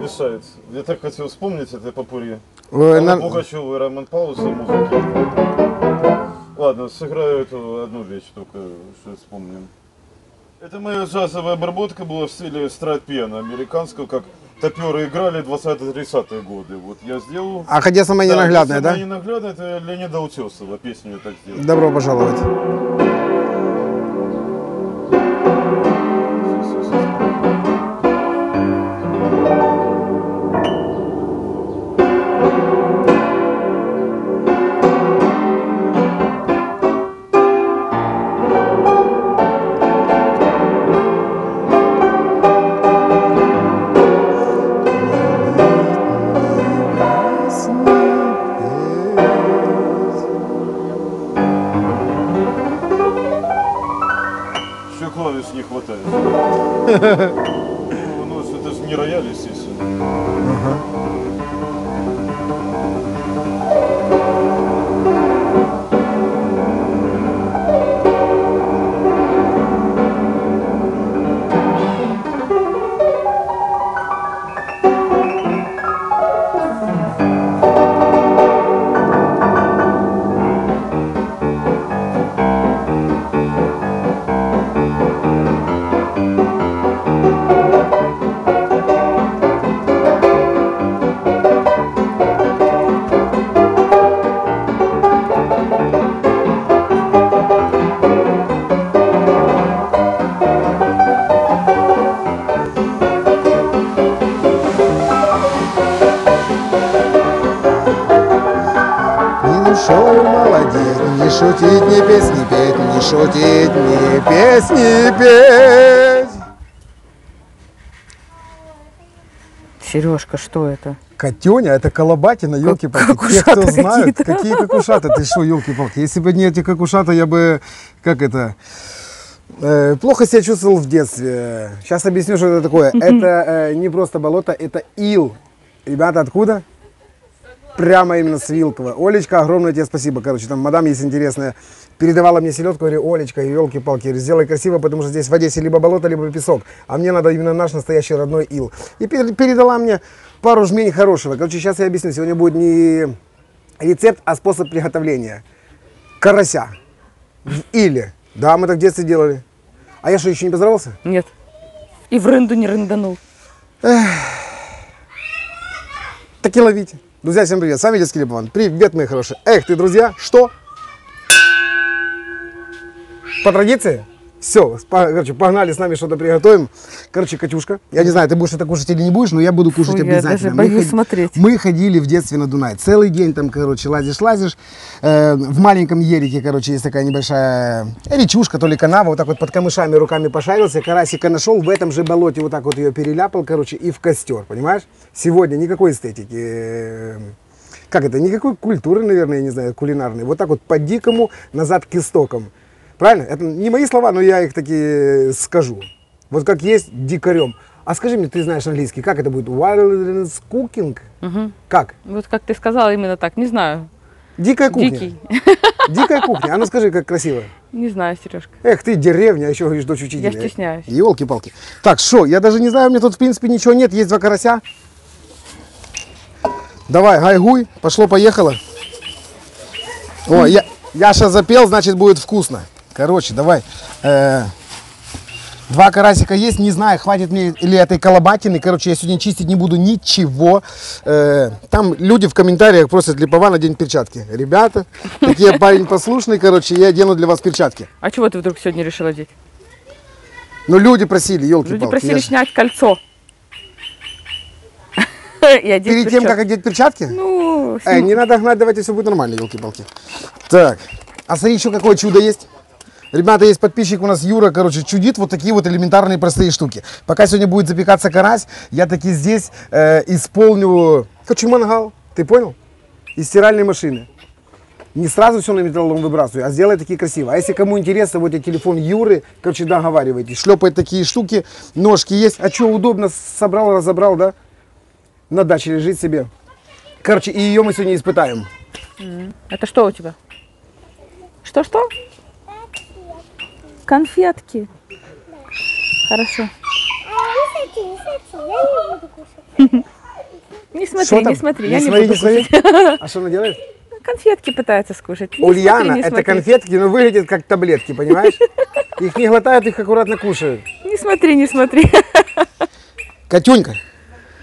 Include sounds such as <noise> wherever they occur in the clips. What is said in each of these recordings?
Мешает. Я так хотел вспомнить это попурье. Ой, Алла на- Пугачева и Роман Пауза музыки. Ладно, сыграю эту одну вещь только, что вспомним. Это моя джазовая обработка была в стиле страйт-пиано американского, как топеры играли 20-30-е годы. Вот я сделал... А хотя самая Да, ненаглядная, да? самая ненаглядная, это Леонида Утесова, песню я так сделал. Добро пожаловать. <laughs> Ну, ну, это же не рояль, естественно. Не не шутить, не петь, не петь. Сережка, что это? Котеня, это колобатина, елки-палки. Те, какушата кто знают, какие-то. какие какушата, ты что, елки-палки. Если бы не эти какушата, я бы, как это, э, плохо себя чувствовал в детстве. Сейчас объясню, что это такое. <laughs> Это э, не просто болото, это ил. Ребята, откуда? Прямо именно с Вилкова. Олечка, огромное тебе спасибо. Короче, там мадам есть интересная. Передавала мне селедку, говорю, Олечка, елки-палки, сделай красиво, потому что здесь в Одессе либо болото, либо песок. А мне надо именно наш настоящий родной ил. И пер- передала мне пару жмень хорошего. Короче, сейчас я объясню. Сегодня будет не рецепт, а способ приготовления. Карася. В иле. Да, мы так в детстве делали. А я что, еще не поздоровался? Нет. И в рынду не рынданул. Так и ловите. Друзья, всем привет. С вами Детский Лебован. Привет, мои хорошие. Эх, ты, друзья, что? По традиции? Все, короче, погнали с нами что-то приготовим. Короче, Катюшка, я не знаю, ты будешь это кушать или не будешь, но я буду кушать Фу, я обязательно. даже боюсь ход- смотреть. мы ходили в детстве на Дунай. Целый день там, короче, лазишь-лазишь. Э, в маленьком Ерике, короче, есть такая небольшая речушка, то ли канава. Вот так вот под камышами руками пошарился, карасика нашел, в этом же болоте вот так вот ее переляпал, короче, и в костер, понимаешь? Сегодня никакой эстетики. э, Как это? Никакой культуры, наверное, я не знаю, кулинарной. Вот так вот по-дикому назад к истокам. Правильно? Это не мои слова, но я их таки скажу. Вот как есть дикарем. А скажи мне, ты знаешь английский, как это будет? Wilderness cooking? Как? Вот как ты сказала именно так, не знаю. Дикая кухня. Дикий. <laughs> Дикая кухня. А ну скажи, как красиво. Не знаю, Сережка. Эх, ты деревня, а еще говоришь, дочь учителя. Я стесняюсь. Елки-палки. Так, что, я даже не знаю, у меня тут в принципе ничего нет, есть два карася. Давай, гайгуй, пошло-поехало. О, я, Яша запел, значит будет вкусно. Короче, давай. Э, два карасика есть, не знаю, хватит мне или этой колобатины. Короче, я сегодня чистить не буду ничего. Э, там люди в комментариях просят Липова надень перчатки. Ребята, такие <laughs> парень послушный, короче, я одену для вас перчатки. А чего ты вдруг сегодня решил одеть? Ну, люди просили, елки Люди просили снять кольцо. <laughs> И одеть Перед тем, как одеть перчатки? Ну, Эй, не надо гнать, давайте все будет нормально, елки-палки. Так, а смотри, еще какое чудо есть. Ребята, есть подписчик у нас Юра, короче, чудит вот такие вот элементарные простые штуки. Пока сегодня будет запекаться карась, я таки здесь э, исполню, короче, мангал, ты понял? Из стиральной машины. Не сразу все на металлолом выбрасывай, а сделай такие красивые. А если кому интересно, вот я телефон Юры, короче, договаривайтесь. Шлепает такие штуки, ножки есть. А что, удобно, собрал, разобрал, да? На даче лежит себе. Короче, и ее мы сегодня испытаем. Это что у тебя? Что-что? Конфетки. Хорошо. Я не буду кушать. <laughs> Не смотри, не смотри, я не буду кушать. А что она делает? <laughs> Конфетки пытается скушать. Ульяна, это конфетки, но выглядят как таблетки, понимаешь? <laughs> Их не глотают, их аккуратно кушают. Не смотри, не смотри. Катюнька,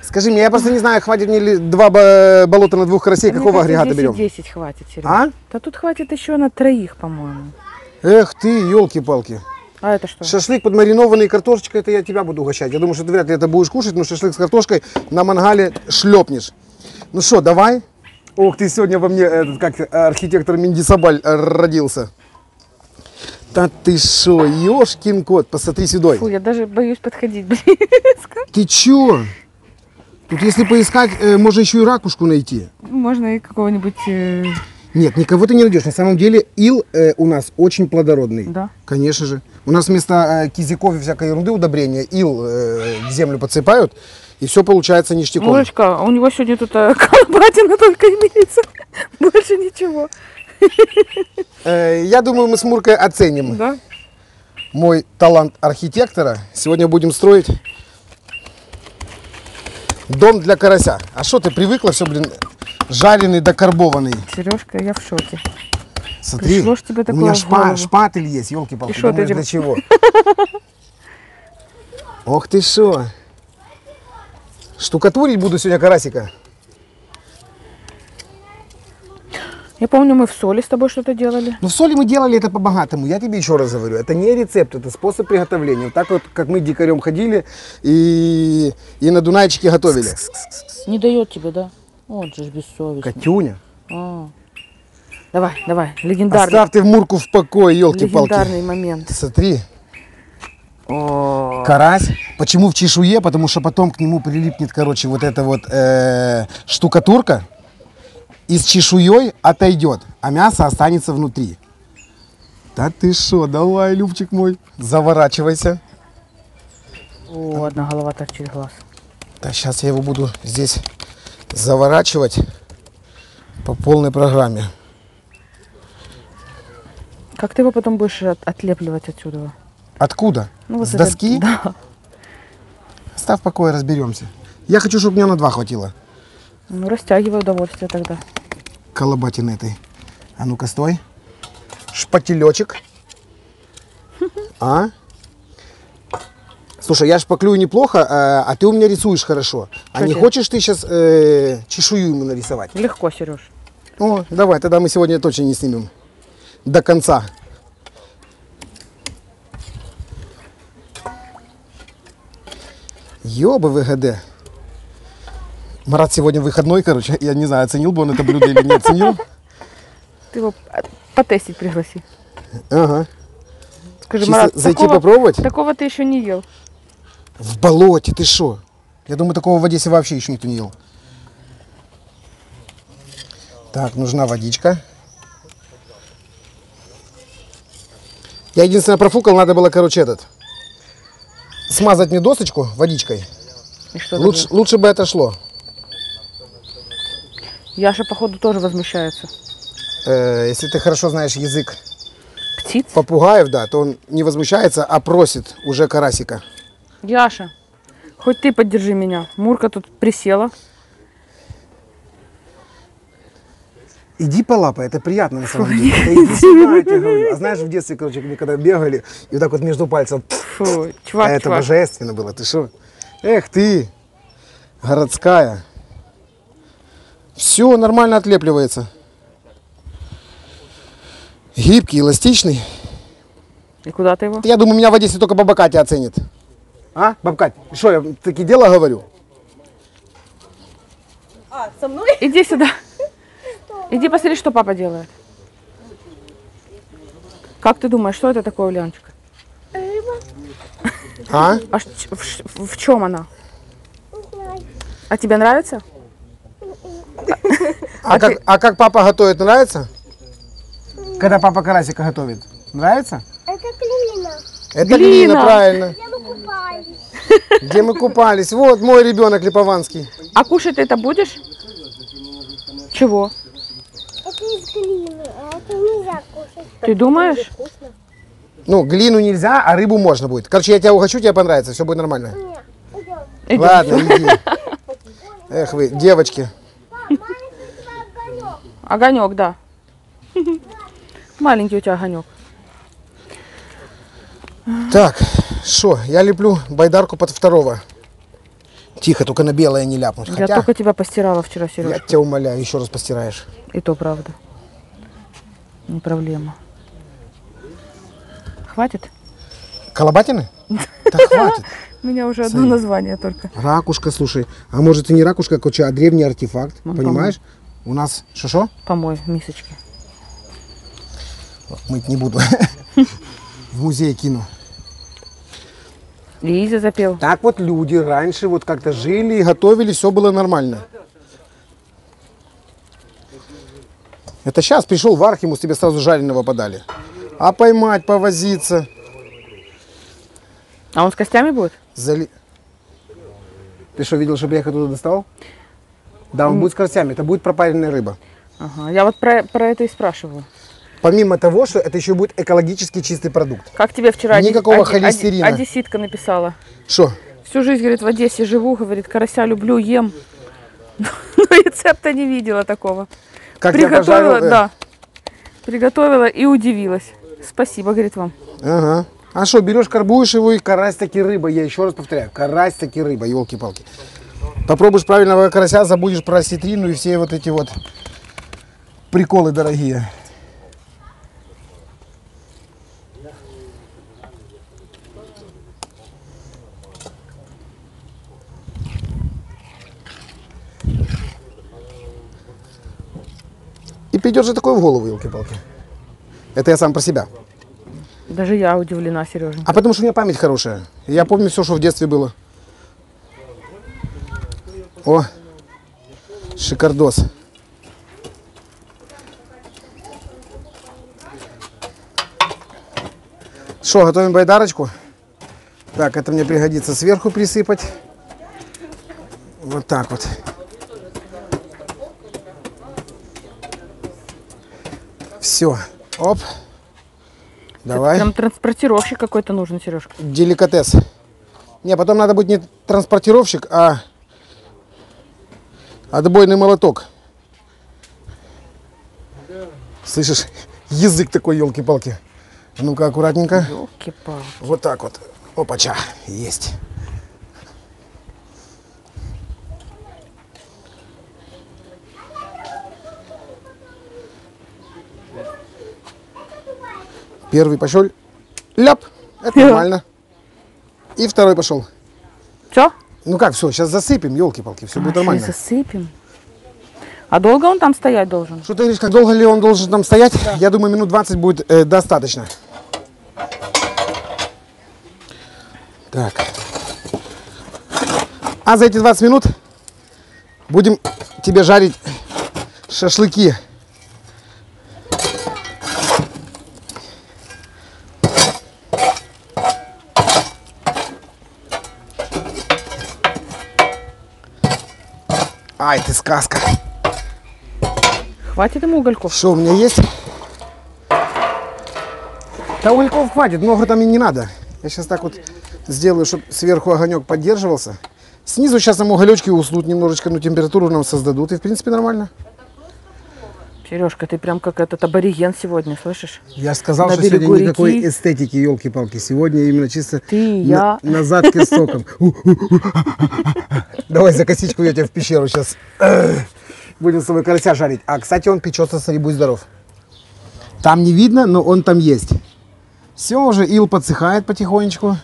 скажи мне, я просто не знаю, хватит мне ли два бо- болота на двух карасей, какого агрегата берем? 10 хватит, Серега. А? Да тут хватит еще на троих, по-моему. Эх ты, елки-палки. А это что? Шашлык подмаринованный картошечкой, это я тебя буду угощать. Я думаю, что ты вряд ли это будешь кушать, но шашлык с картошкой на мангале шлепнешь. Ну что, давай. Ох, ты сегодня во мне, этот, как архитектор Миндисабаль э, родился. Да ты шо, ёшкин кот, посмотри сюда. Фу, я даже боюсь подходить близко. <laughs> Ты чё? Тут если поискать, э, можно еще и ракушку найти. Можно и какого-нибудь... Нет, никого ты не найдешь. На самом деле ил э, у нас очень плодородный. Да. Конечно же. У нас вместо э, кизиков и всякой ерунды удобрения ил э, в землю подсыпают, и все получается ништяком. Олечка, а у него сегодня тут э, <laughs> колбатина только имеется. <laughs> Больше ничего. Э, я думаю, мы с Муркой оценим Да? мой талант архитектора. Сегодня будем строить дом для карася. А что ты привыкла все, блин, жареный да карбованный? Сережка, я в шоке. Смотри, Пришло ж тебе у такое меня в шпа- шпатель есть, елки-палки. Ты Думаешь, этим- для чего? <laughs> Ох ты шо. Штукатурить буду сегодня карасика. Я помню, мы в соли с тобой что-то делали. Ну, в соли мы делали это по-богатому. Я тебе еще раз говорю, это не рецепт, это способ приготовления. Вот так вот, как мы дикарем ходили и, и на Дунайчике готовили. Не дает тебе, да? Он же бессовестный. Катюня, А. Давай, давай, легендарный, оставь ты в Мурку в покое, елки-палки. легендарный момент. Смотри, карась. Почему в чешуе? Потому что потом к нему прилипнет, короче, вот эта вот э, штукатурка. И с чешуей отойдет, а мясо останется внутри. Да ты что, давай, Любчик мой, заворачивайся. О, одна голова торчит глаз. Да, сейчас я его буду здесь заворачивать по полной программе. Как ты его потом будешь от- отлепливать отсюда? Откуда? Ну, вот С это- доски? <laughs> Да. Ставь в покое, разберемся. Я хочу, чтобы меня на два хватило. Ну, растягивай удовольствие тогда. Колобатин этой. А ну-ка, стой. Шпателечек. <laughs> А? Слушай, я шпаклюю неплохо, а, а ты у меня рисуешь хорошо. А не хочешь ты сейчас чешую ему нарисовать? Легко, Сереж. О, давай, тогда мы сегодня точно не снимем. До конца. Ёба ВГД. Марат сегодня выходной, короче. Я не знаю, оценил бы он это блюдо или не оценил. Ты его а, потестить пригласи. Ага. Скажи, Чисто Марат, зайти такого, попробовать? такого ты еще не ел. В болоте, ты что? Я думаю, такого в Одессе вообще еще никто не ел. Так, нужна водичка. Я единственное профукал, надо было, короче, этот. Смазать мне досочку водичкой. Лучше, лучше бы это шло. Яша, походу, тоже возмущается. Э, если ты хорошо знаешь язык Птиц? попугаев, да, то он не возмущается, а просит уже карасика. Яша, хоть ты поддержи меня. Мурка тут присела. Иди полапай, это приятно на самом деле. Да <laughs> иди сюда, я тебе говорю. А знаешь, в детстве, короче, мы когда бегали, и вот так вот между пальцев, Фу, чувак, а это чувак. божественно было, ты что? Эх ты, городская. Все нормально отлепливается. Гибкий, эластичный. И куда ты его? Я думаю, меня в Одессе только баба Катя оценит. А, баба Катя, что, я такие дела говорю? Иди сюда. Иди посмотри, что папа делает. Как ты думаешь, что это такое, Ульяночка? А? А ш- в, ш- в чем она? А тебе нравится? А, как, а как папа готовит, нравится? Когда папа карасика готовит. Нравится? Это глина. Это Глина. глина, правильно. Купались. Где мы купались. Вот мой ребенок Липованский. А кушать ты это будешь? Чего? Это из глины, а это нельзя кушать. Ты думаешь? Ну, глину нельзя, а рыбу можно будет. Короче, я тебя угощу, тебе понравится, все будет нормально. Нет, идем. Идем. Ладно, иди. Эх вы, девочки. Огонек, да. Маленький у тебя огонек. Так, что, я леплю байдарку под второго. Тихо, только на белое не ляпнуть. Я Хотя, только тебя постирала вчера, я Сереж. тебя умоляю, еще раз постираешь. И то правда. Не проблема. Хватит? Колобатины? <laughs> Да хватит. У меня уже одно название только. Ракушка, слушай. А может и не ракушка, а древний артефакт. Понимаешь? У нас что-что? Помой мисочки. Мыть не буду. <laughs> В музей кину. Лиза запел. Так вот люди раньше вот как-то жили, готовили, все было нормально. Это сейчас пришел в Архимус, тебе сразу жареного подали. А поймать, повозиться, А он с костями будет? зали... Ты что, видел, чтобы я их оттуда достал? Да, он будет с карасями, это будет пропаренная рыба. Ага. Я вот про, про это и спрашиваю. Помимо того, что это еще будет экологически чистый продукт. Как тебе вчера Никакого оди- холестерина. одесситка написала? Что? Всю жизнь, говорит, в Одессе живу, говорит, карася люблю, ем. <laughs> Но рецепта не видела такого. Как Приготовила, пожарил, э, да. Приготовила и удивилась. Спасибо, говорит вам. Ага. А что, берешь, карбуешь его и карась таки рыба. Я еще раз повторяю, карась таки рыба, елки-палки. Попробуешь правильного карася, забудешь про осетрину и все вот эти вот приколы дорогие. Придет же такое в голову, елки-палки. Это я сам про себя. Даже я удивлена, Сережа. А потому что у меня память хорошая. Я помню все, что в детстве было. О, шикардос. Что, готовим байдарочку? Так, это мне пригодится сверху присыпать. Вот так вот. Все. Оп. Давай. Прям транспортировщик какой-то нужен, Сережка. деликатес. Не, потом надо будет не транспортировщик, а отбойный молоток. Слышишь, язык такой, елки-палки. Ну-ка, аккуратненько. Ёлки-палки. Вот так вот. Опача, есть. Первый пошел. Ляп. Это нормально. И второй пошел. Все? Ну как, все, сейчас засыпем, елки-палки, все будет нормально. засыпем. А долго он там стоять должен? Что ты говоришь, как долго ли он должен там стоять? Я думаю, минут 20 будет э, достаточно. Так. А за эти 20 минут будем тебе жарить шашлыки. Ай, ты сказка. Хватит ему угольков? Что у меня есть? Да угольков хватит, много там и не надо. Я сейчас так вот сделаю, чтобы сверху огонек поддерживался. Снизу сейчас нам уголечки уснут немножечко, но температуру нам создадут. И в принципе нормально. Сережка, ты прям как этот абориген сегодня, слышишь? Я сказал, На что сегодня берегу никакой реки. эстетики, елки-палки. Сегодня именно чисто Ты, на, я. на задке с соком. <laughs> Давай за косичку я тебя в пещеру сейчас. Будем с тобой карася жарить. А, кстати, он печется, смотри, будь здоров. Там не видно, но он там есть. Все, уже ил подсыхает потихонечку.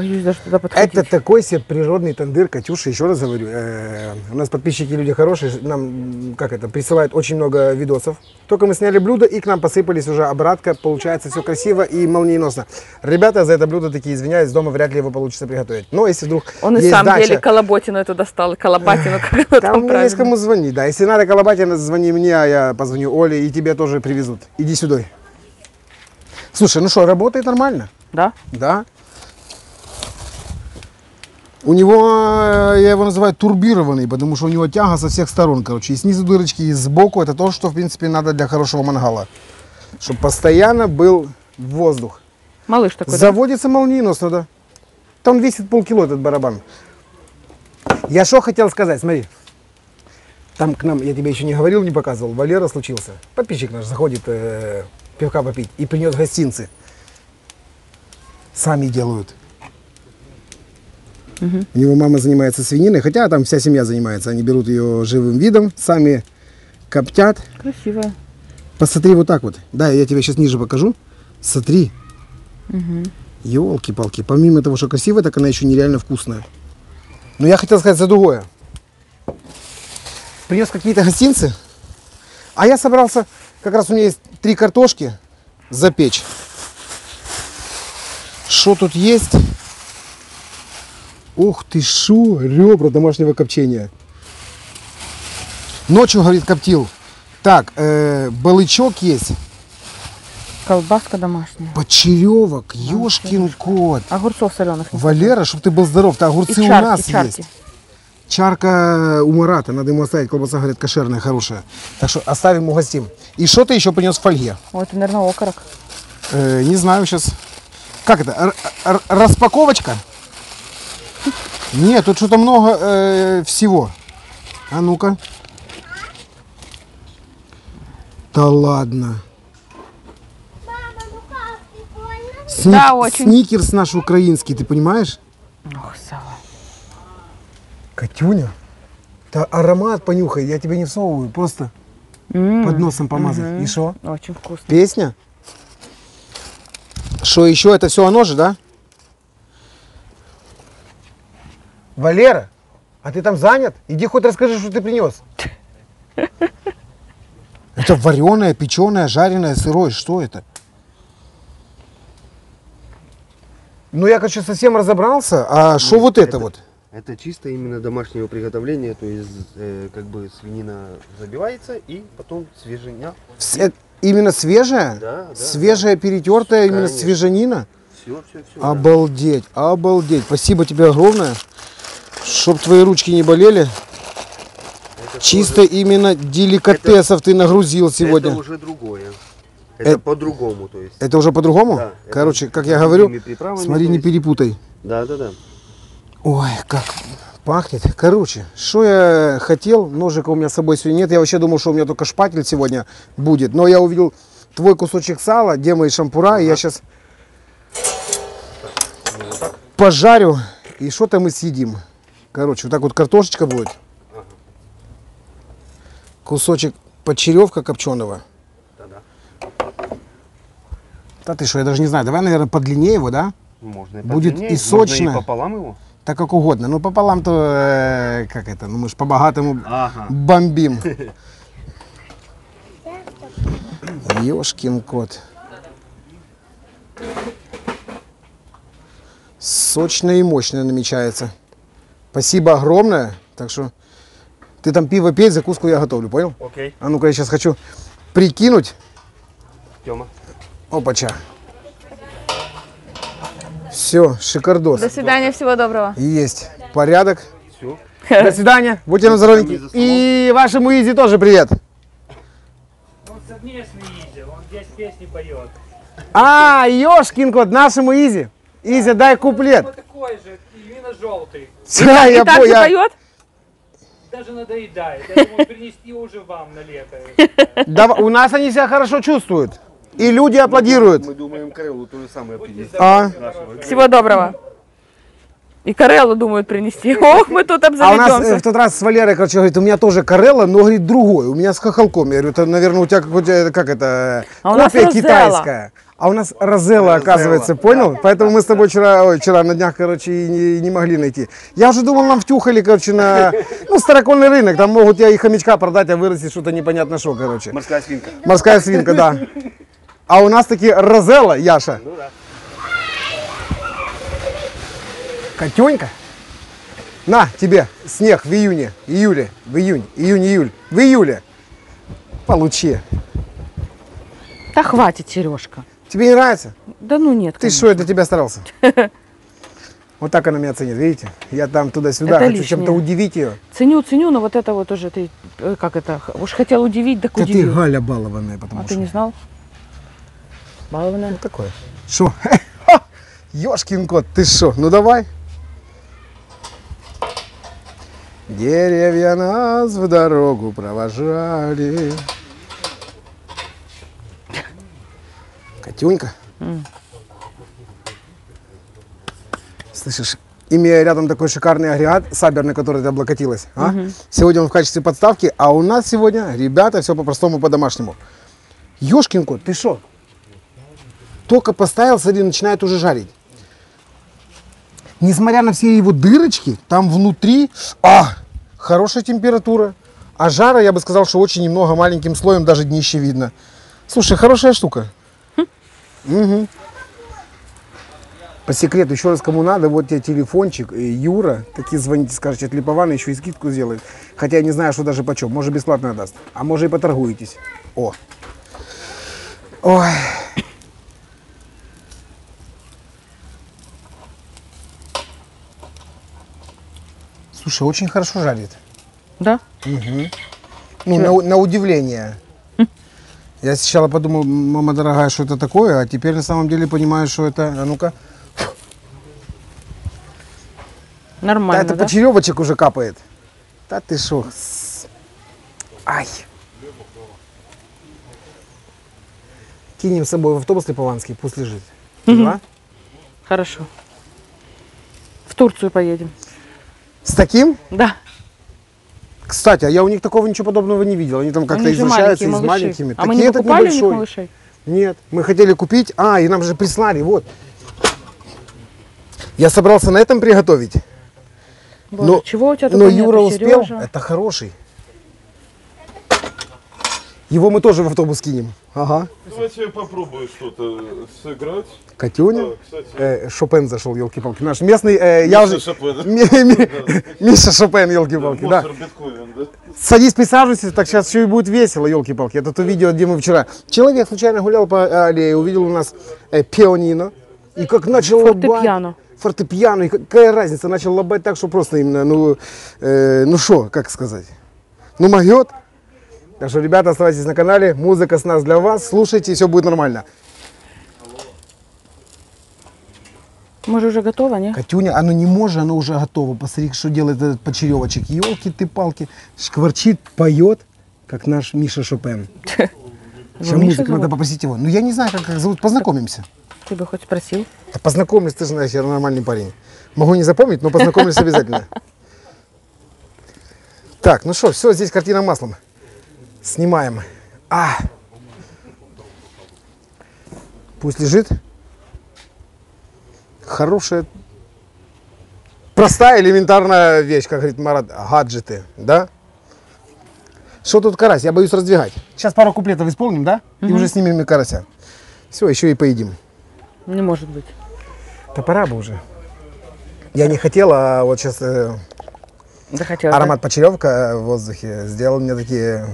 Боюсь даже туда подходить. Это такой себе природный тандыр, Катюша, еще раз говорю. э, у нас подписчики люди хорошие, нам, как это, присылают очень много видосов. Только мы сняли блюдо, и к нам посыпались уже обратка. Получается все красиво и молниеносно. Ребята, за это блюдо такие извиняюсь, дома вряд ли его получится приготовить. Но если вдруг Он и сам дача, еле колоботину эту достал, колобатину, там там мне есть кому звонить, да. Если надо колобатина, звони мне, а я позвоню Оле, и тебе тоже привезут. Иди сюда. Слушай, ну что, работает нормально? Да? Да. У него, э, я его называю турбированный, потому что у него тяга со всех сторон, короче. И снизу дырочки, и сбоку. Это то, что, в принципе, надо для хорошего мангала. Чтобы постоянно был воздух. Малыш такой, да? Заводится молниеносно, да. Там весит полкило этот барабан. Я что хотел сказать, смотри. Там к нам, я тебе еще не говорил, не показывал, Валера случился. Подписчик наш заходит э, пивка попить и принес гостинцы. Сами делают. У него мама занимается свининой, хотя там вся семья занимается. Они берут ее живым видом, сами коптят. Красивая. Посмотри вот так вот. Да, я тебе сейчас ниже покажу. Смотри. Елки-палки. Помимо того, что красивая, так она еще нереально вкусная. Но я хотел сказать за другое. Принес какие-то гостинцы. А я собрался, как раз у меня есть три картошки запечь. Что тут есть? Ух ты шо, ребра домашнего копчения. Ночью, говорит, коптил. Так, э, балычок есть. Колбаска домашняя. Почеревок, ёшкин кот. Огурцов соленых. Валера, чтобы ты был здоров, то огурцы у чарки, нас чарки. есть. Чарка у Марата, надо ему оставить, колбаса, говорят, кошерная, хорошая. Так что оставим, угостим. И что ты еще принес в фольге? Ой, это, наверное, окорок. Э, не знаю сейчас. Как это? Р- распаковочка? Нет, тут что-то много э, всего. А ну-ка. Да ладно. Сник- Да, очень. Сникерс наш украинский, ты понимаешь? Ох, Сава. Катюня, да аромат понюхай, я тебе не всовываю, просто М, под носом помазать. мгм. И что? Очень вкусно. Песня? Что еще? Это все оно же, да? Валера, а ты там занят? Иди хоть расскажи, что ты принес. Это вареное, печеное, жареное, сырое. Что это? Ну, я, короче, совсем разобрался. А что вот это вот? Это чисто именно домашнего приготовления, то есть э, как бы свинина забивается и потом свеженя. С- э, Именно свежая? Да, да, Свежая, перетертая, именно Конечно. свежанина? Все, все, все. Обалдеть, обалдеть. Спасибо тебе огромное. Чтоб твои ручки не болели. Чисто именно деликатесов ты нагрузил сегодня. Это уже другое. Это Это- по-другому, то есть. Это уже по-другому? Да, это Короче, как я говорю, смотри, не перепутай. Да, да, да. Ой, как пахнет. Короче, что я хотел, ножика у меня с собой сегодня нет. Я вообще думал, что у меня только шпатель сегодня будет. Но я увидел твой кусочек сала, где мои шампура, и я сейчас пожарю, и что-то мы съедим. Короче, вот так вот картошечка будет. Кусочек почеревка копченого. Да ты что, я даже не знаю. Давай, наверное, подлиннее его, да? Можно и Будет подлиннее, и можно сочно. и пополам его. Так как угодно. Ну, пополам-то, э, как это, ну мы ж по-богатому Ага. бомбим. <laughs> Ёшкин кот. Сочно и мощно намечается. Спасибо огромное. Так что ты там пиво пей, закуску я готовлю, понял? Окей. А ну-ка я сейчас хочу прикинуть. Тёма. Опача. Все, шикардос. До свидания, всего доброго. Есть. Порядок. Все. До свидания. Будьте на здоровье. И вашему Изи тоже привет. Он совместный Изи, он здесь песни поет. А, Ёшкин кот, нашему Изи. Изя, дай куплет. Вот такой же, именно желтый. Да, И я так поет? Даже надоедает. Я думаю, принести уже вам на лето. Давай, у нас они себя хорошо чувствуют. И люди аплодируют. Мы думаем Карелу то же самое принести. А, Всего доброго. И Кареллу думают принести. <laughs> Ох, мы тут а у нас э, в обзаведемся. тот раз с Валерой, короче, говорит, у меня тоже Карелла, но, говорит, другой. У меня с хохолком. Я говорю, это, наверное, у тебя какой-то, как это, А копия китайская. А у нас Розелла, оказывается, понял? Поэтому мы с тобой вчера, ой, вчера на днях, короче, и не, и не могли найти. Я уже думал, нам втюхали, короче, на, ну, старокольный рынок. Там могут я и хомячка продать, а вырастить что-то непонятно что, короче. Морская свинка. Морская свинка, да. А у нас такие Розелла, Яша. Ну да. Котенька. На, тебе снег в июне, июле, в июнь, июнь, июль, в июле. Получи. Да хватит, Сережка. Тебе не нравится? Да ну нет. Ты что, я для тебя старался? <laughs> Вот так она меня ценит, видите? Я там туда-сюда, Это хочу лишнее. чем-то удивить ее. Ценю, ценю, но вот это вот уже ты, э, как это, уж хотел удивить, так Да ты удивил. Галя балованная, потому А что... ты не знал? Балованная. Вот такое. Шо? <laughs> Ёшкин кот, ты шо? Ну давай. Деревья нас в дорогу провожали. Катюнька. Слышишь, имея рядом такой шикарный агрегат, Сабер, на который ты облокотилась, а? сегодня он в качестве подставки, а у нас сегодня, ребята, все по-простому, по-домашнему. Ёшкин кот, ты шо? Только поставил, смотри, начинает уже жарить. Несмотря на все его дырочки, там внутри, а, хорошая температура. А жара, я бы сказал, что очень немного, маленьким слоем даже днище видно. Слушай, хорошая штука. Мгм. По секрету, еще раз, кому надо, вот тебе телефончик, э, Юра, такие звоните, скажете, отлипованы, еще и скидку сделает. Хотя я не знаю, что даже почем, может бесплатно даст, а может и поторгуетесь. О. Ой. Слушай, очень хорошо жарит. Да? Ну, на, на удивление. Я сначала подумал, мама дорогая, что это такое, а теперь на самом деле понимаю, что это. А ну-ка. Да, Нормально, это да? почеревочек уже капает. Да ты шо? Ай. Кинем с собой в автобус Липованский, пусть лежит. Да? Хорошо. В Турцию поедем. С таким? Да. Кстати, а я у них такого ничего подобного не видел. Они там как-то извращаются маленькие и с малыши. маленькими. А мы не этот покупали у них небольшой. малышей? Нет, мы хотели купить. А, и нам же прислали, вот. Я собрался на этом приготовить. Боже, Но- чего у тебя Но Юра нету, успел. Сережа? Это хороший. Его мы тоже в автобус кинем. Ага. Давайте я попробую что-то сыграть. Катюня. Да, кстати. Э, Шопен зашел, елки-палки. Наш местный, э, Миша я уже... Шопен. <laughs> Ми- ми- Миша Шопен, елки-палки, да. Да? Садись, присаживайся, так сейчас еще и будет весело, елки-палки. Это то видео, где мы вчера. Человек случайно гулял по аллее, увидел у нас э, пианино. И как начал лобать. Фортепиано. Фортепиано. И какая разница, начал лобать так, что просто именно, ну, э, ну что, как сказать. Ну, могет. Так что, ребята, оставайтесь на канале. Музыка с нас для вас. Слушайте, и все будет нормально. Мы же уже готовы, не? Катюня, оно не может, оно уже готово. Посмотри, что делает этот почеревочек. Елки ты палки. Шкварчит, поет, как наш Миша Шопен. <laughs> Сейчас зовут? надо попросить его. Ну, я не знаю, как, как зовут. Познакомимся. Ты бы хоть спросил. Да познакомлюсь, ты же знаешь, я нормальный парень. Могу не запомнить, но познакомлюсь <laughs> обязательно. Так, ну что, все, здесь картина маслом. Снимаем. А! Пусть лежит. Хорошая, простая, элементарная вещь, как говорит Марат, гаджеты, да? Что тут карась? Я боюсь раздвигать. Сейчас пару куплетов исполним, да? И уже снимем и карася. Все, еще и поедим. Не может быть. Да пора бы уже. Я не хотел, а вот сейчас Захотела. аромат почеревка в воздухе сделал мне такие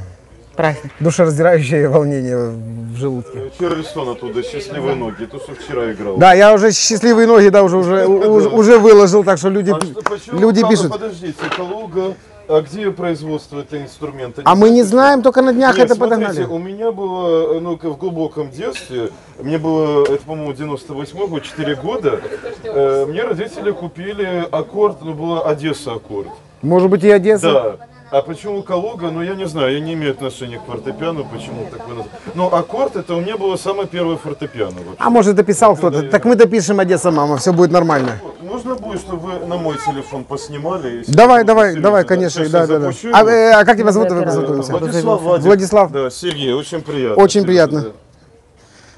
Праздник. душераздирающие волнения в желудке. Чарльстон оттуда, счастливые ноги. То, что вчера играл. Да, я уже счастливые ноги, да, уже, уже, <laughs> уже, уже выложил, так что люди, А что, люди Кал- пишут. Подождите, Калуга, а где производство этого инструмента? А мы не знаете, знаем, только на днях Нет, это смотрите, подогнали. у меня было, ну, в глубоком детстве, мне было, это, по-моему, 98 год, 4 года, э, мне родители купили аккорд, ну, была Одесса аккорд. Может быть и Одесса? Да. А почему Калуга? Ну, я не знаю, я не имею отношения к фортепиано, почему так вы наз- Но аккорд, это у меня было самое первое фортепиано вообще. А может дописал кто-то. Так мы допишем Одесса, мама, все будет нормально. Можно будет, чтобы вы на мой телефон поснимали? Давай, давай, давай, да? конечно, да, я да, да. А, э, а как тебя зовут? Оператор. познакомимся. Владислав, Владик. Владислав. Да, Сергей, очень приятно. Очень приятно. да.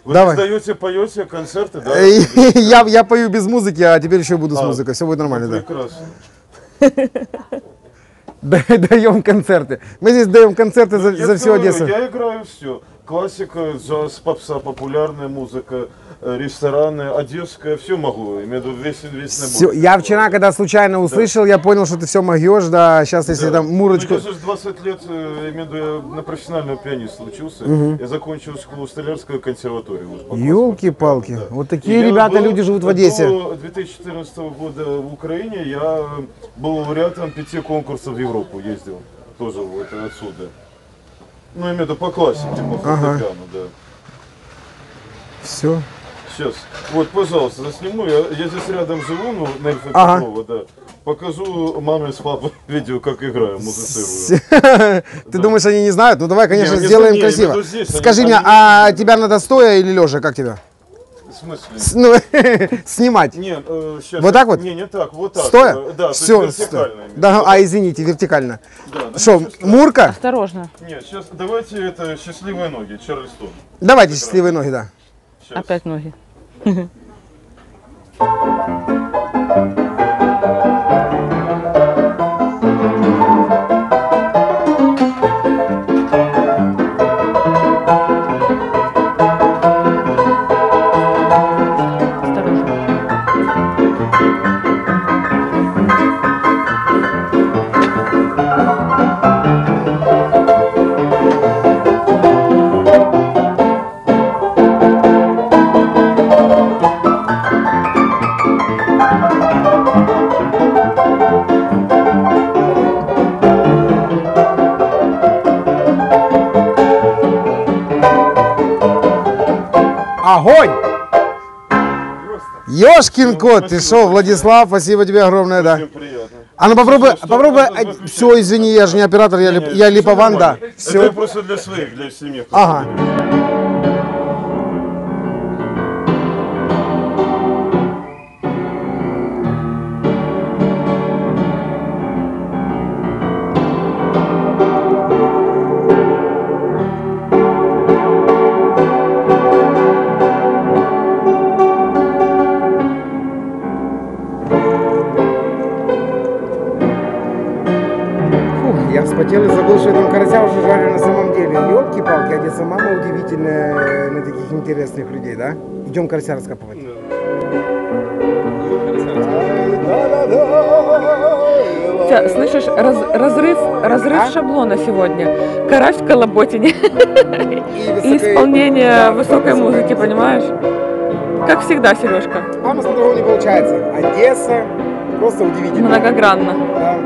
Вы Давай. создаете, поете концерты, да? Э, <laughs> Я, я пою без музыки, а теперь еще буду с А, музыкой. Все будет нормально, да. Прекрасно. <laughs> Да- <laughs> Даем концерты. Мы здесь даем концерты за, за всю Одессу. Я играю все. Классика, джаз, попса, популярная музыка, э, рестораны, одесская, все могу. Имею в виду весь, весь набор. Я вчера, когда случайно услышал, я понял, что ты все могешь, да, сейчас если Да. там Мурочку... Ну, я же 20 лет, э, имею в виду, на профессионального пианиста учился. Я закончил школу Столярскую консерваторию. вот, Ёлки-палки, классике, вот И такие я ребята, был люди живут в Одессе. До 2014 года в Украине я был лауреатом пяти конкурсов в Европу, ездил. Тоже вот отсюда. Ну, я имею в виду по классике, по фортепиано, да. Все. Сейчас. Вот, пожалуйста, засниму. Я, я здесь рядом живу, ну, на Эльфа Ага. Петрова, да. Покажу маме с папой <laughs> видео, как играю, музицирую. <laughs> Ты думаешь, они не знают? Ну давай, конечно, сделаем красиво. они- Скажи мне, не а тебя надо стоя или лежа? Как тебя? Смысле? С- Ну, <laughs> снимать. Не, э, щас. Вот так вот? Не, не так, вот так. Стоя? Э, Да, Все. то есть вертикально. именно. Да, а, извините, вертикально. Да, Что. Мурка? Осторожно. Нет, сейчас давайте это счастливые ноги, Чарльстон. Давайте счастливые ноги, да. Щас. Опять ноги. <laughs> Ёшкин кот, ты шо, Владислав, спасибо тебе огромное, да. Приятно. А ну попробуй, Что- попробуй, что- что- все, извини, я же не оператор, я, лип- я липован, да. Это Все. просто для своих, для семьи. Ага. Забыл, что я там карася уже жарю на самом деле. Елки-палки, Одесса мама удивительная э, на таких интересных людей, да? Идем карася раскапывать. Тя, слышишь, раз- разрыв, разрыв А? шаблона сегодня. Карась в колоботине И, <laughs> и исполнение Да, высокой музыки, понимаешь? Как всегда, Сережка. А у нас по-другому не получается. Одесса просто удивительно. Многогранно. Да.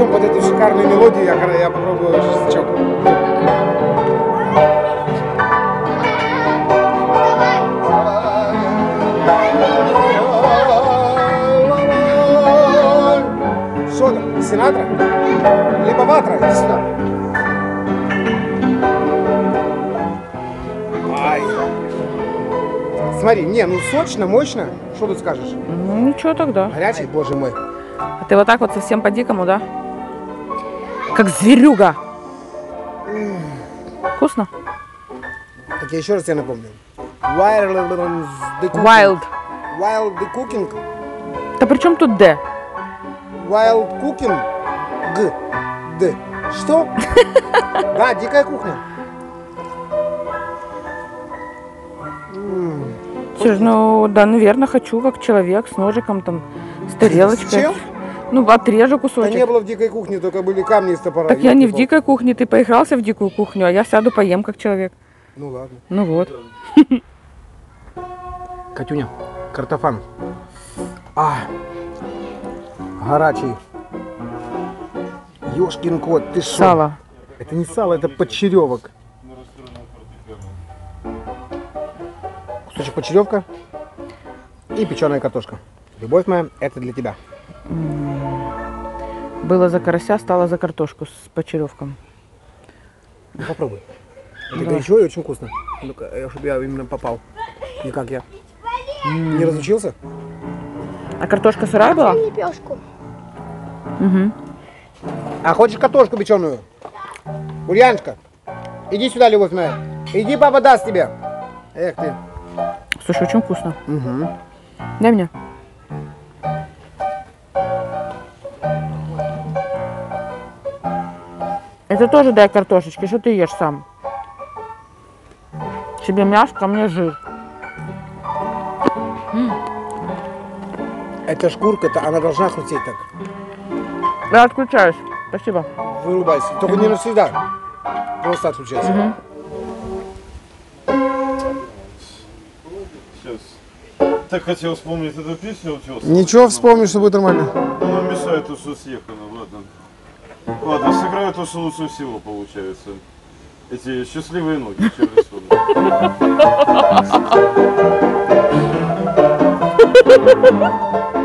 Идем под эту шикарную мелодию, я, я попробую шестачок. Что там? Синатра? Либо Ватра? Иди сюда. Ай. Смотри, не, ну сочно, мощно. Что тут скажешь? Ну, ничего тогда. Горячий, боже мой. А ты вот так вот совсем по-дикому, да? Как зверюга. Вкусно? Так я еще раз тебе напомню. Wild the cooking. Wild. Wild the cooking. Да при чем тут Д? Wild cooking. Г. Д. Что? <laughs> Да, дикая кухня. Сереж, ну да, наверное, хочу как человек с ножиком там, с тарелочкой. С чем? Ну, отрежу Да не кусочек. было в дикой кухне, только были камни из топора. Так я не в Ёлки-палки. дикой кухне, ты поигрался в дикую кухню, а я сяду поем как человек. Ну ладно. Ну вот. <laughs> Катюня, картофан. А, горячий. Ёшкин кот, ты шо? Сало. Это не сало, это почеревок. Кусочек почеревка и печеная картошка. Любовь моя, это для тебя. Было за карася, стало за картошку с почеревком. Ну, попробуй. Это Давай. горячо и очень вкусно. Ну-ка, чтобы я именно попал. Не как я. Не разучился? А картошка сырая была? Лепешку. Угу. А хочешь картошку печеную? Ульяночка, иди сюда, любовь моя. Иди, папа даст тебе. Эх ты. Слушай, очень вкусно. Угу. Дай мне. Это тоже дай картошечки, что ты ешь сам? Тебе мяско, а мне жир. Эта шкурка, -то, она должна хрустеть так. Я отключаюсь. Спасибо. Вырубайся. Только не навсегда. Просто отключайся. Сейчас. Так хотел вспомнить эту песню утес. Ничего, вспомни, что будет нормально. Она мешает то, что съехано, сыграю то, что лучше всего получается. Эти счастливые ноги Чарльстона. А <laughs>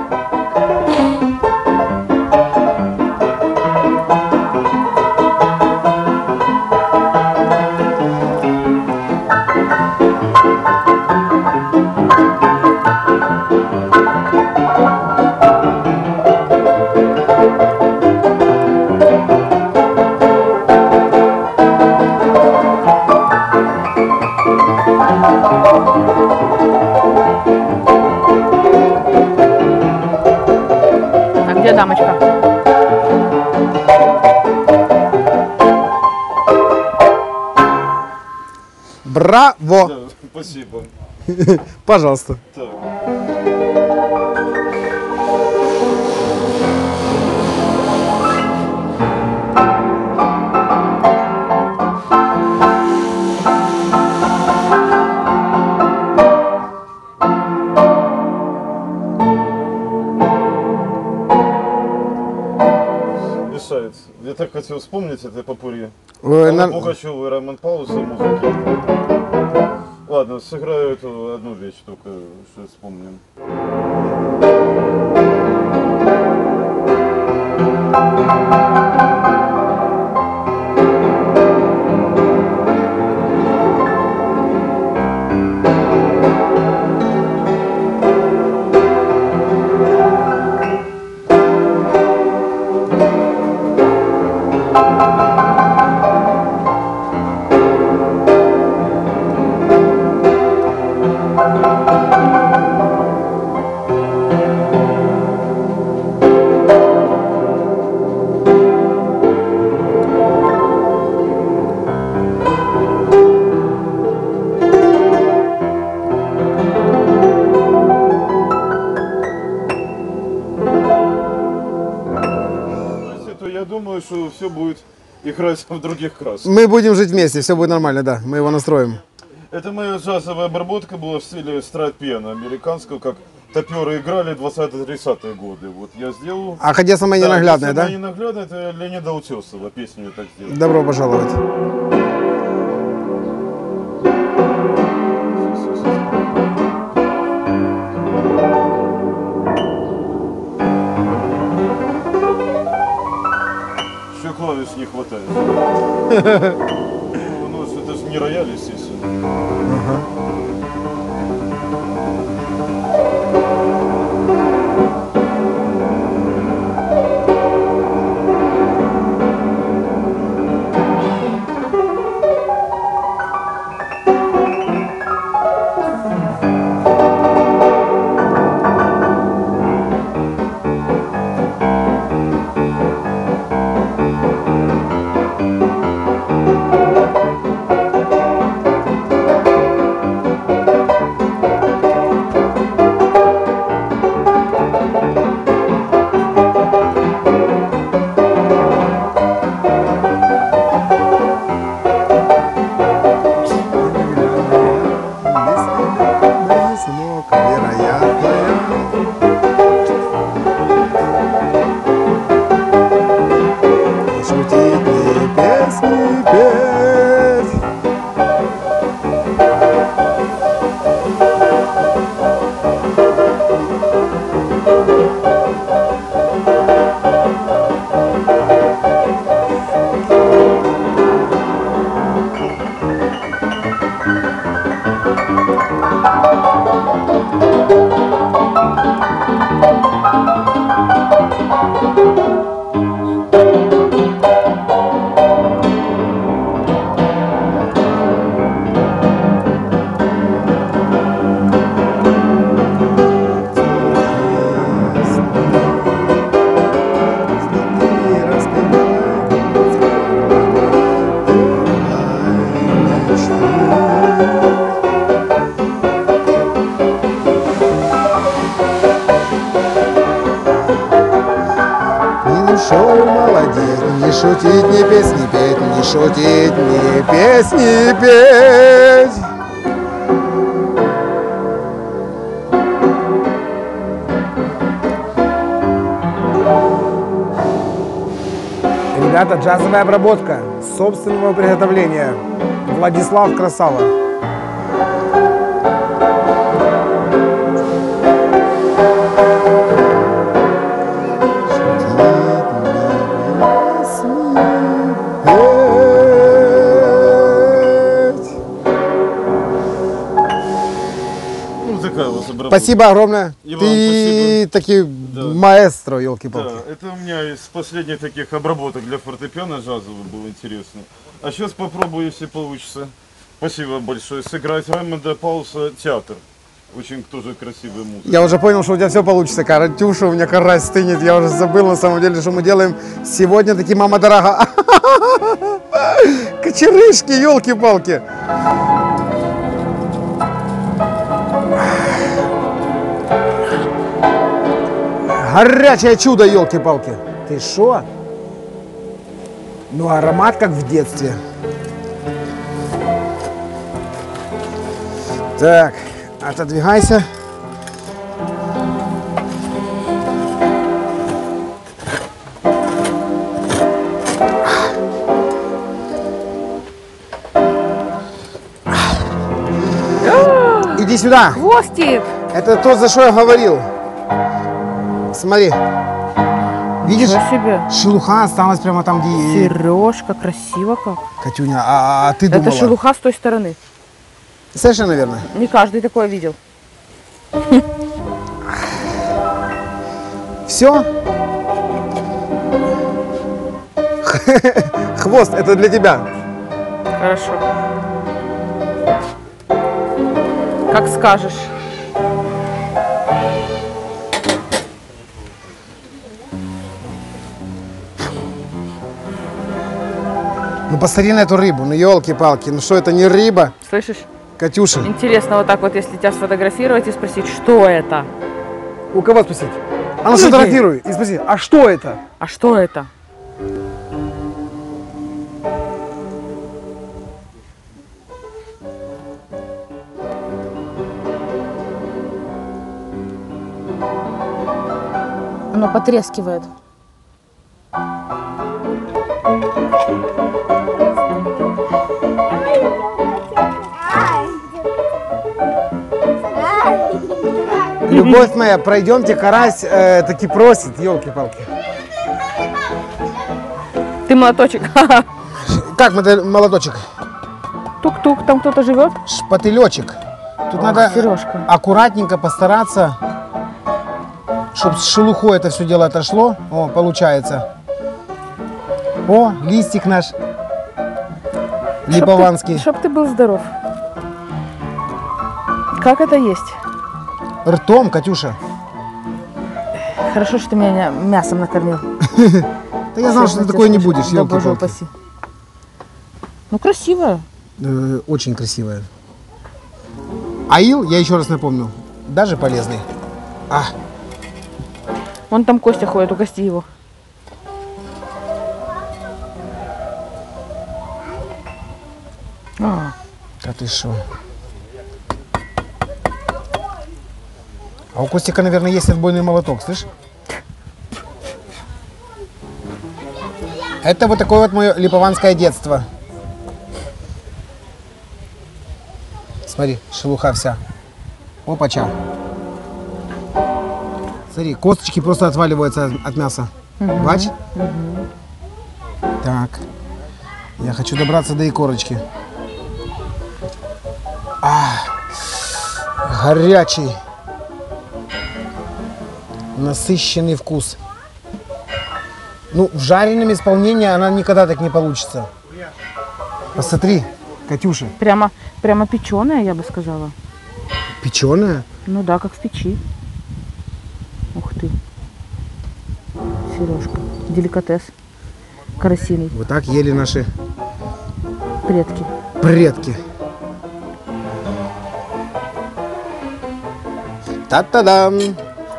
Браво! Да, спасибо. <laughs> Пожалуйста. Так. Мешает. Я так хотел вспомнить это попури. Алла на- Пугачева и Роман Пауза сыграю эту одну вещь только, что вспомним. Знаете, что все будет играть в других красках. Мы будем жить вместе, все будет нормально, да. Мы его настроим. Это моя джазовая обработка была в стиле страт-пиано американского, как топеры играли 20-30-е годы. Вот я сделал... А хотя самое Да, ненаглядное, самое да? ненаглядное, это Леонида Утесова, песню я так сделал. Добро пожаловать. Клавиш не хватает. <laughs> Ну, ну, это же не рояль, естественно. Не шутить, не песни петь, не шутить, не песни петь. Ребята, джазовая обработка собственного приготовления. Владислав Красава. Обработка. Спасибо огромное. И Ты таки маэстро, елки-палки. Да, это у меня из последних таких обработок для фортепиано джазовых было интересно. А сейчас попробую, если получится. Спасибо большое. Сыграть Раймонда Пауса «Театр». Очень тоже красивая музыка. Я уже понял, что у тебя все получится. Каратюша, у меня карась стынет. Я уже забыл на самом деле, что мы делаем сегодня. Таки мама дорога. <laughs> Кочерышки, елки-палки. Горячее чудо, елки-палки. Ты шо? Ну, аромат как в детстве. Так, отодвигайся. Иди сюда. Хвостик! Это то, за что я говорил. Смотри. Видишь, себе. шелуха осталась прямо там, где... Сережка, красиво как. Катюня, а, а ты Это думала? шелуха с той стороны. Совершенно верно. Не каждый такое видел. Все? <laughs> Хвост, это для тебя. Хорошо. Как скажешь. Ну посмотри на эту рыбу, ну елки-палки, ну что это не рыба, Слышишь? Катюша? Интересно вот так вот, если тебя сфотографировать и спросить, что это? У кого спросить? А У людей. сфотографируй и спроси, а что это? А что это? Оно потрескивает. Любовь моя, пройдемте, карась э, таки просит, елки-палки. Ты молоточек. Как молоточек? Тук-тук, там кто-то живет? Шпателечек. Тут надо Сережка. аккуратненько постараться, чтобы с шелухой это все дело отошло. О, получается. О, листик наш. Липованский. Чтоб ты был здоров. Как это есть? Ртом, Катюша. Хорошо, что ты меня мясом накормил. <laughs> Да я знал, что ты такое не будешь, елки-палки. упаси. Ну, красивая. Э, Очень красивая. Аил, я еще раз напомню, даже полезный. А, Вон там Костя ходит, угости его. А, да ты что? А у Костика, наверное, есть отбойный молоток, слышь? Это вот такое вот мое липованское детство. Смотри, шелуха вся. Опача. Смотри, косточки просто отваливаются от, мяса. Бач? Так. Я хочу добраться до икорочки. А, горячий. Насыщенный вкус. Ну, в жареном исполнении она никогда так не получится. Посмотри, Катюша, прямо, прямо печеная, я бы сказала. печеная. Ну да, как в печи. Ух ты. Сережка. Деликатес. Карасиный. Вот так ели наши Предки. предки. Та-та-дам.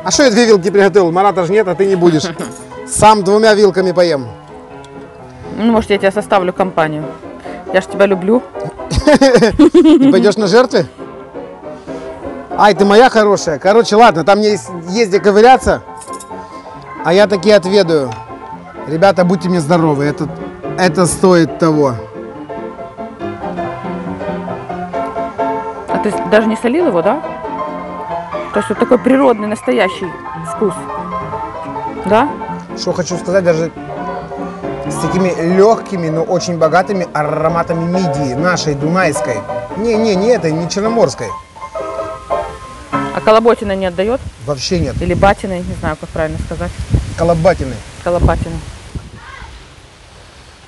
А что я две вилки приготовил? Марата ж нет, а ты не будешь. <laughs> Сам двумя вилками поем. Ну, может, я тебе составлю компанию. Я ж тебя люблю. <laughs> И пойдешь на жертвы? Ай, ты моя хорошая. Короче, ладно, там есть, есть где ковыряться. А я такие отведаю. Ребята, будьте мне здоровы. Это, это стоит того. А ты даже не солил его, да? То есть вот такой природный, настоящий вкус. Да? Что хочу сказать, даже с такими легкими, но очень богатыми ароматами мидии, нашей дунайской. Не-не, не этой, не черноморской. А колоботина не отдает? Вообще нет. Или батиной, не знаю, как правильно сказать. Колобатины. Колопатина.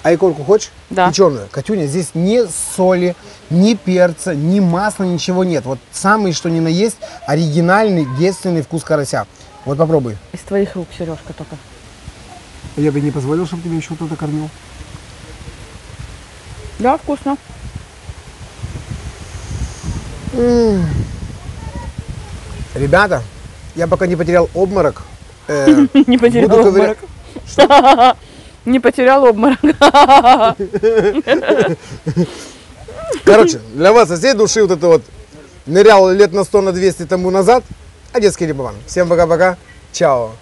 А икорку хочешь? Да. И черную. Катюня, здесь ни соли, ни перца, ни масла, ничего нет. Вот самый, что ни на есть, оригинальный, девственный вкус карася. Вот попробуй. Из твоих рук, Сережка, только. Я бы не позволил, чтобы тебе еще кто-то кормил. Да, вкусно. Ребята, я пока не потерял обморок. э, <laughs> Не потерял обморок. <laughs> Не потерял обморок. Короче, для вас, из души вот это вот нырял лет на 100, на 200 тому назад, одесский рибован. Всем пока-пока. Чао.